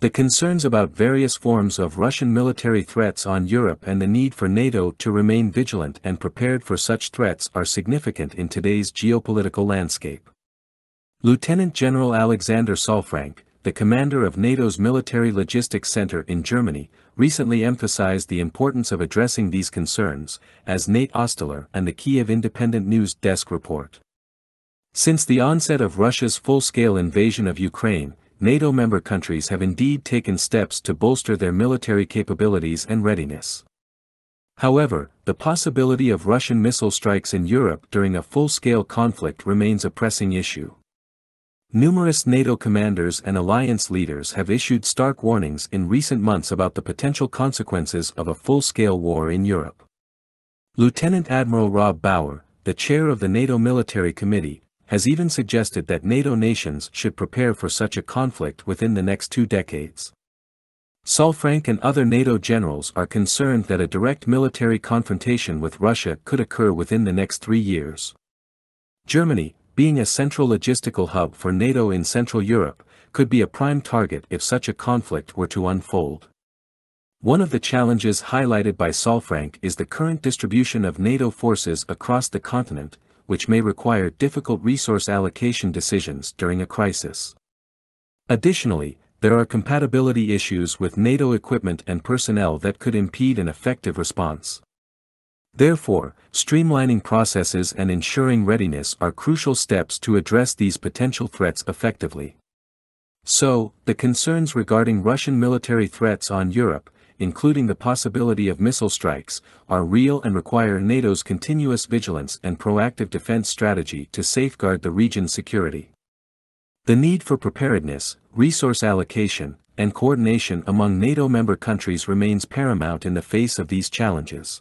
The concerns about various forms of Russian military threats on Europe and the need for NATO to remain vigilant and prepared for such threats are significant in today's geopolitical landscape. Lieutenant General Alexander Sollfrank, the commander of NATO's Military Logistics Center in Germany, recently emphasized the importance of addressing these concerns, as Nate Ostiller and the Kiev Independent News Desk report. Since the onset of Russia's full-scale invasion of Ukraine, NATO member countries have indeed taken steps to bolster their military capabilities and readiness. However, the possibility of Russian missile strikes in Europe during a full-scale conflict remains a pressing issue. Numerous NATO commanders and alliance leaders have issued stark warnings in recent months about the potential consequences of a full-scale war in Europe. Lieutenant Admiral Rob Bauer, the chair of the NATO Military Committee, has even suggested that NATO nations should prepare for such a conflict within the next two decades. Sollfrank and other NATO generals are concerned that a direct military confrontation with Russia could occur within the next three years. Germany, being a central logistical hub for NATO in Central Europe, could be a prime target if such a conflict were to unfold. One of the challenges highlighted by Sollfrank is the current distribution of NATO forces across the continent, which may require difficult resource allocation decisions during a crisis. Additionally, there are compatibility issues with NATO equipment and personnel that could impede an effective response. Therefore, streamlining processes and ensuring readiness are crucial steps to address these potential threats effectively. So, the concerns regarding Russian military threats on Europe, including the possibility of missile strikes, are real and require NATO's continuous vigilance and proactive defense strategy to safeguard the region's security. The need for preparedness, resource allocation, and coordination among NATO member countries remains paramount in the face of these challenges.